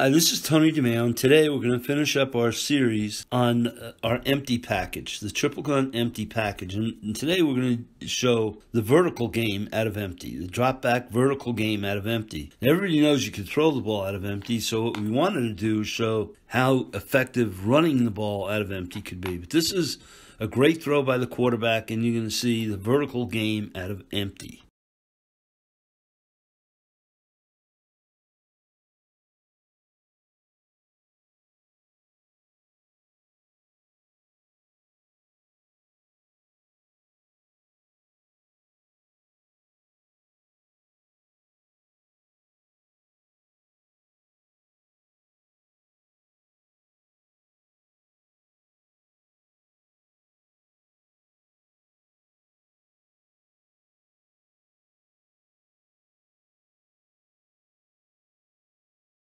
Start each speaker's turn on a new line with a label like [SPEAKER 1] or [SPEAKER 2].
[SPEAKER 1] Hi, this is Tony DeMeo, and today we're going to finish up our series on uh, our empty package, the triple gun empty package. And, and, today we're going to show the vertical game out of empty, the drop back vertical game out of empty. Everybody knows you can throw the ball out of empty, so what we wanted to do is show how effective running the ball out of empty could be. But this is a great throw by the quarterback, and you're going to see the vertical game out of empty.